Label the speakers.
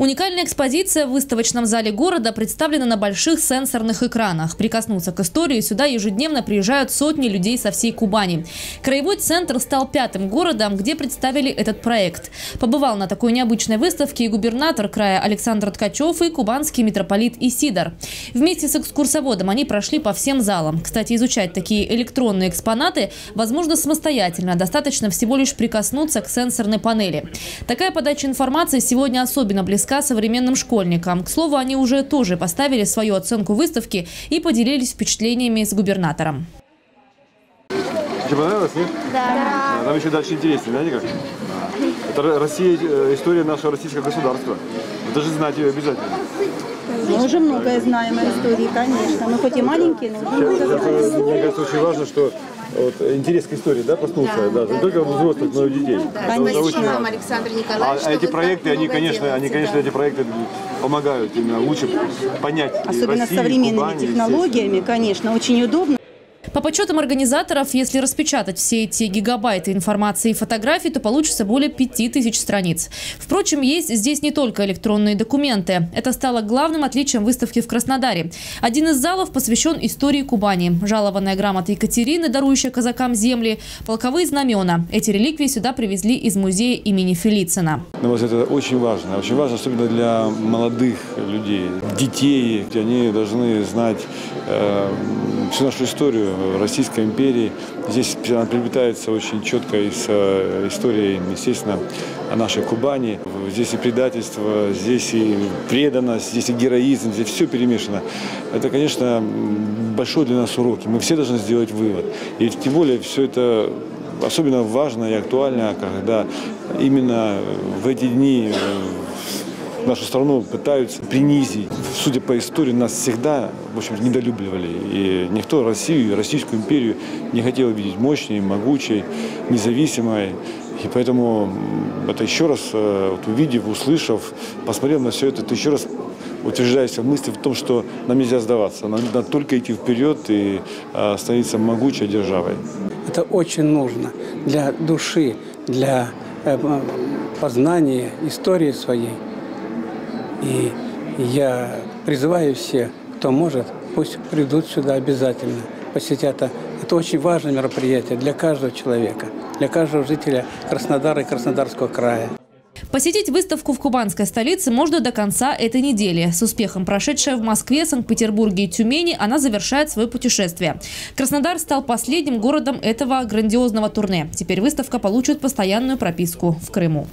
Speaker 1: Уникальная экспозиция в выставочном зале города представлена на больших сенсорных экранах. Прикоснуться к истории сюда ежедневно приезжают сотни людей со всей Кубани. Краевой центр стал пятым городом, где представили этот проект. Побывал на такой необычной выставке и губернатор края Александр Ткачев и кубанский митрополит Исидор. Вместе с экскурсоводом они прошли по всем залам. Кстати, изучать такие электронные экспонаты возможно самостоятельно. Достаточно всего лишь прикоснуться к сенсорной панели. Такая подача информации сегодня особенно близка близка современным школьникам. К слову, они уже тоже поставили свою оценку выставки и поделились впечатлениями с губернатором.
Speaker 2: Тебе понравилось, нет?
Speaker 3: Да.
Speaker 2: Там еще дальше интереснее, знаете как? Это Россия, э, история нашего российского государства. Вы должны знать ее обязательно.
Speaker 3: Мы уже многое знаем о истории, конечно. Мы хоть и маленькие, но уже много знаем.
Speaker 2: мне кажется, очень важно, что вот, интерес к истории, да, проснулся, да, не только у взрослых, но и у детей. Это
Speaker 3: Конечно.
Speaker 2: очень
Speaker 4: вам. Александр
Speaker 2: А,
Speaker 4: Николаевич,
Speaker 2: а
Speaker 4: что
Speaker 2: эти проекты, они, конечно, они,
Speaker 4: делаете,
Speaker 2: конечно,
Speaker 4: да.
Speaker 2: эти проекты помогают именно лучше понять
Speaker 3: Особенно с
Speaker 2: Россию,
Speaker 3: современными
Speaker 2: Кубань,
Speaker 3: технологиями, конечно, очень удобно.
Speaker 1: По подсчетам организаторов, если распечатать все эти гигабайты информации и фотографий, то получится более 5000 страниц. Впрочем, есть здесь не только электронные документы. Это стало главным отличием выставки в Краснодаре. Один из залов посвящен истории Кубани. Жалованная грамота Екатерины, дарующая казакам земли, полковые знамена. Эти реликвии сюда привезли из музея имени Фелицина.
Speaker 2: На мой взгляд, это очень важно. Очень важно, особенно для молодых людей, детей. Они должны знать э, всю нашу историю Российской империи. Здесь она приобретается очень четко и с э, историей, естественно, о нашей Кубани. Здесь и предательство, здесь и преданность, здесь и героизм, здесь все перемешано. Это, конечно, большой для нас урок. и Мы все должны сделать вывод. И тем более все это особенно важно и актуально, когда именно в эти дни э, нашу страну пытаются принизить. Судя по истории, нас всегда, в общем, недолюбливали. И никто Россию, Российскую империю не хотел видеть мощной, могучей, независимой. И поэтому это еще раз, э, вот увидев, услышав, посмотрев на все это, ты еще раз утверждаешься в мысли в том, что нам нельзя сдаваться, нам надо только идти вперед и э, становиться могучей державой.
Speaker 5: Это очень нужно для души, для э, познания истории своей. И я призываю всех, кто может, пусть придут сюда обязательно, посетят. Это очень важное мероприятие для каждого человека, для каждого жителя Краснодара и Краснодарского края.
Speaker 1: Посетить выставку в кубанской столице можно до конца этой недели. С успехом прошедшая в Москве, Санкт-Петербурге и Тюмени, она завершает свое путешествие. Краснодар стал последним городом этого грандиозного турне. Теперь выставка получит постоянную прописку в Крыму.